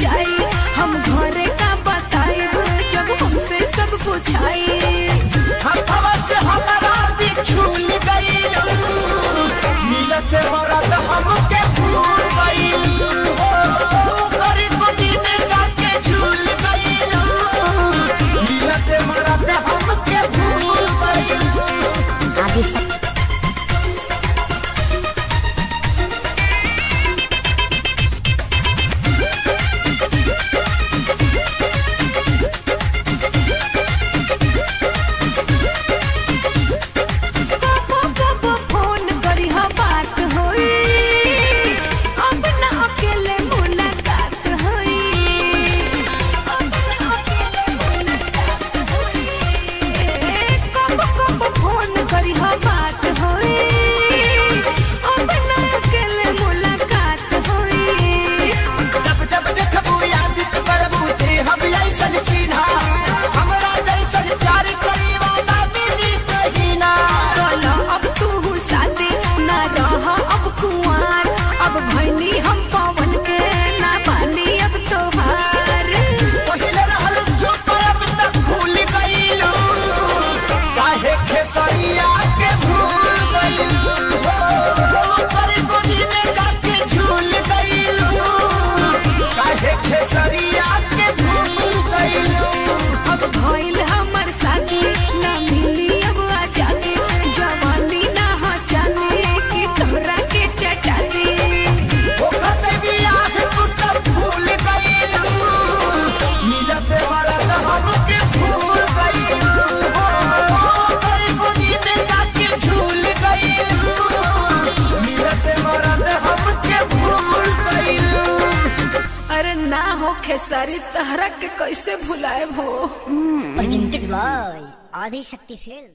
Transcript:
जाए हम घरे का बताए जब हमसे सब पूछाई Thank you. खेसारी तहरा के कैसे भुलाए हो? हम्म। आधी शक्ति फेल।